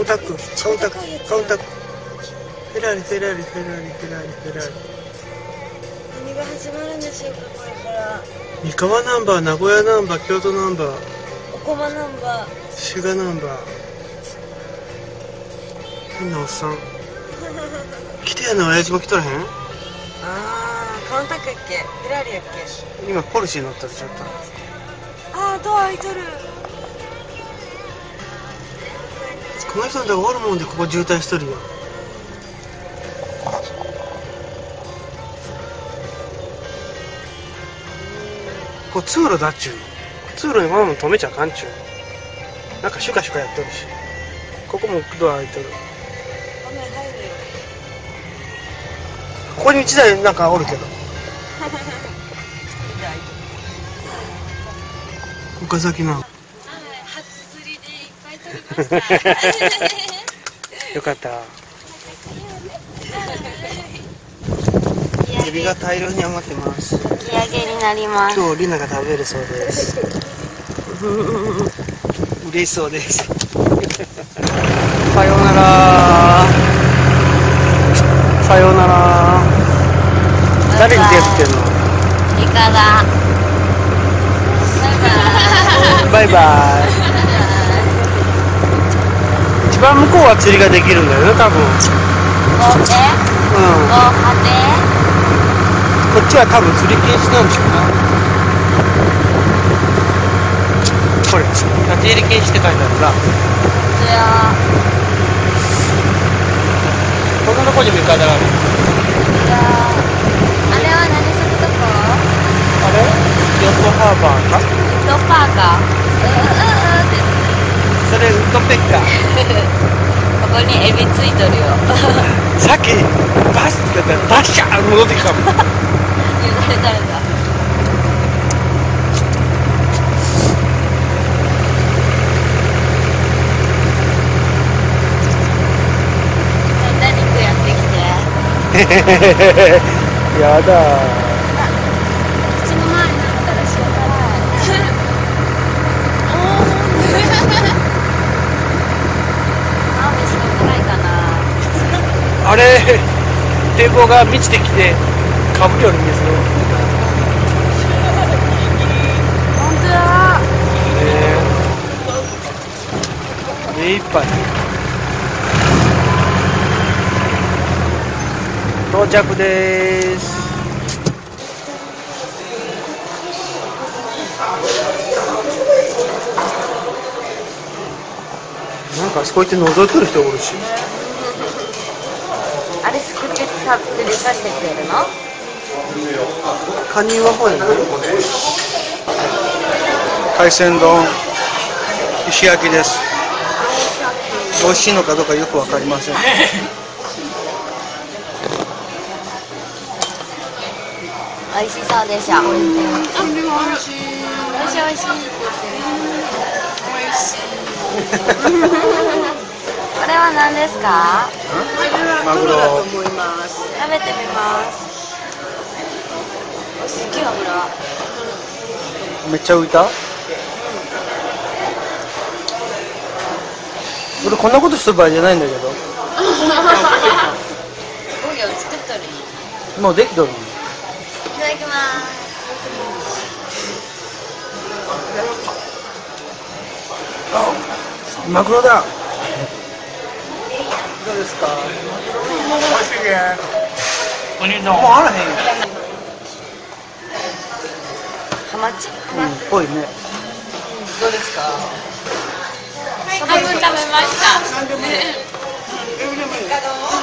ンタックンタックンタックフェラーリフェラーリフェラーリフェラーリフェラーリ。何が始まるんでしょうかこれから。三河ナンバー名古屋ナンバー京都ナンバー。おこまナンバー。滋賀ナンバー。変なおっさん。来てやな親父も来とらへん？ああカウンタックやっけ？フェラーリやっけ？今ポルシェ乗ったらちょっああドア開いとるこの人のとこおるもんでここ渋滞しとるよ。ここ通路だっちゅうの。通路にこんなもん止めちゃあかんちゅうの。なんかシュカシュカやっとるし。ここもドア開いとる。ここに1台なんかおるけど。岡崎の初釣りでいっぱい取りました よかった。エビが大量に余ってます。引き上げになります。今日リナが食べるそうです。嬉しそうです。さようなら。さようなら。誰に手振ってんの？イカだ。バイバイ。一番向こうは釣りができるんだよね多分。うん。合計こっちは多分釣り禁止なんでしょうなこれ立ち入り禁止って書いてあるな。でじゃあこんなとこにもイカダがある。じゃああれは何するとこ？あれ？ヨットハーバーか？ウッドパー。カーうーうーって。それウッドペッカーここにエビついとるよ。さっきバスって言ったらバッシャー戻ってきたもん。言われたんだ。何肉やってきて。やだ口の前になったら塩辛いあー塩辛いかなあれ堤防が満ちてきてかぶりよるんですよ本当だ。えー、目いっぱい。到着です。なんかあそこ行って覗いとる人おるしすくって食べさせてくれるのカニはほやね海鮮丼石焼きです美味しいのかどうかよくわかりません美味しそうでしょあ、でも美味しい美味しい美味しいこれは何ですか？マグロ。食べてみます。おすげえ油めっちゃ浮いた？俺こんなことしてる場合じゃないんだけど。もうできとる？いただきます。マグロだどうですか？おにもうあらへん。よハマチう。んぽいね。どうですか？半分食べました